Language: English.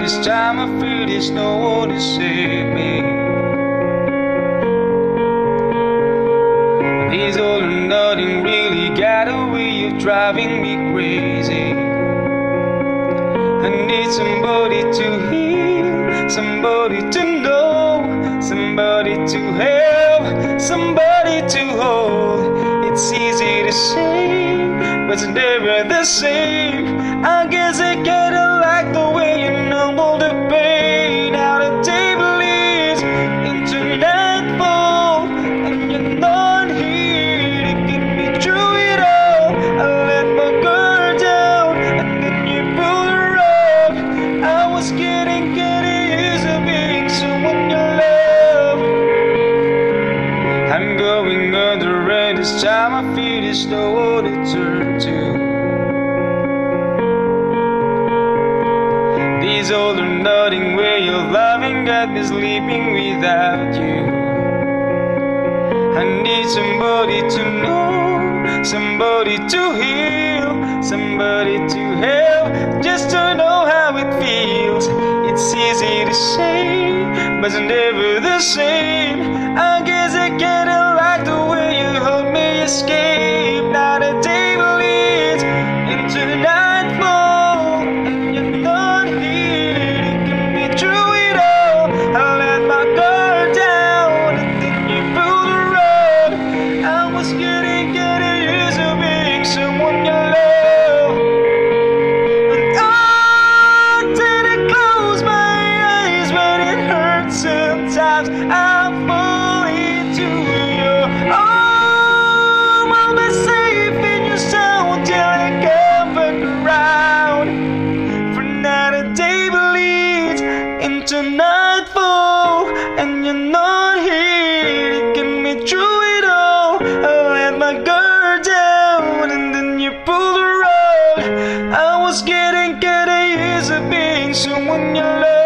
this time I feel there's no one to save me. These all or nothing really got a way of driving me crazy. I need somebody to heal, somebody to know, somebody to help, somebody to hold. It's easy to say, but it's never the same. I guess I kinda this time I feel there's no one to turn to. These all or nothing way of loving got me sleeping without you. I need somebody to know, somebody to heal, somebody to help, just to know how it feels. It's easy to say, but it's never the same. I guess I kinda escape. nightfall and you're not here to get me through it all. I let my guard down and then you pulled the rug. I was getting, used to being someone you love.